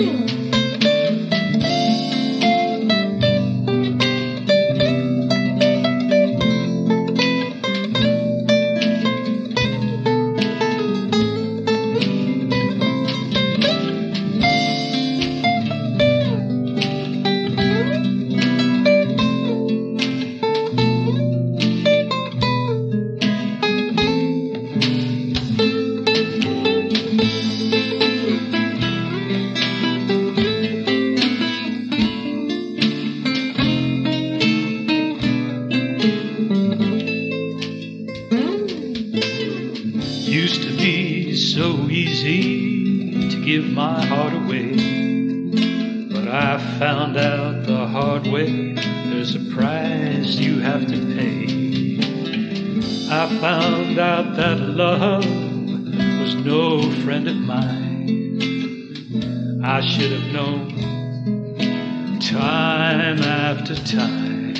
Mm-hmm. Used to be so easy to give my heart away. But I found out the hard way there's a price you have to pay. I found out that love was no friend of mine. I should have known time after time.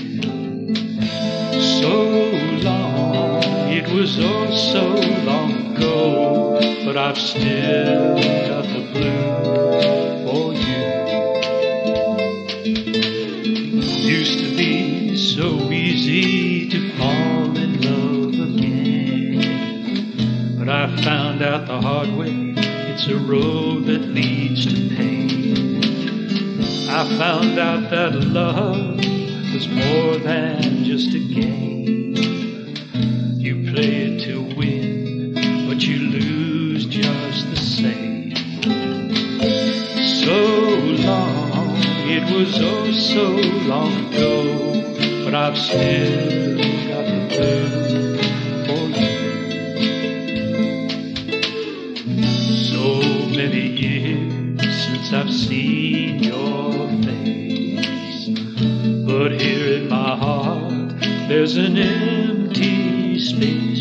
So long, it was oh so but I've still got the blues for you. Used to be so easy to fall in love again, but I found out the hard way it's a road that leads to pain. I found out that love was more than just a game. It was oh so long ago, but I've still got the blues for you. So many years since I've seen your face, but here in my heart there's an empty space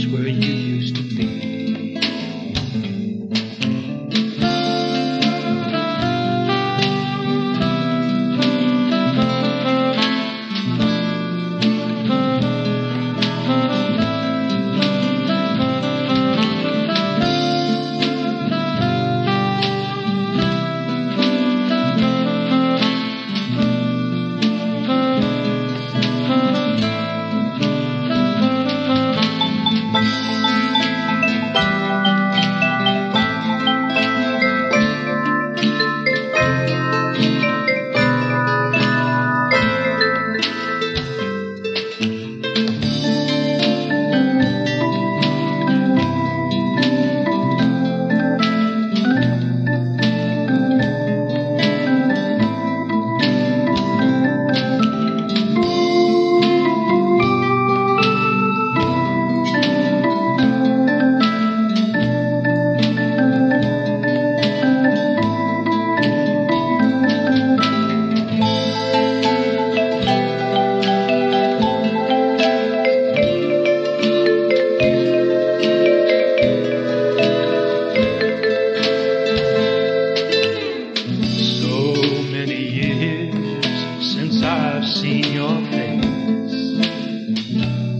I've seen your face.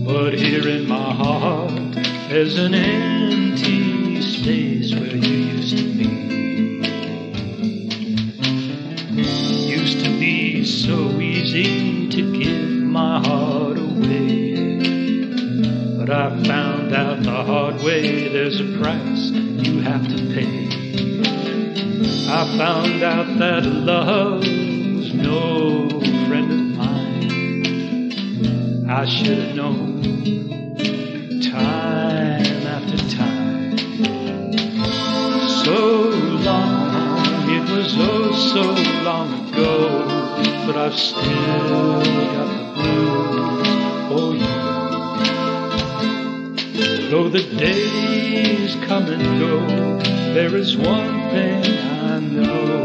But here in my heart, there's an empty space where you used to be. Used to be so easy to give my heart away. But I found out the hard way there's a price you have to pay. I found out that love I should have known time after time. So long, it was oh so long ago, but I've still got the blues for you. Though the days come and go, there is one thing I know.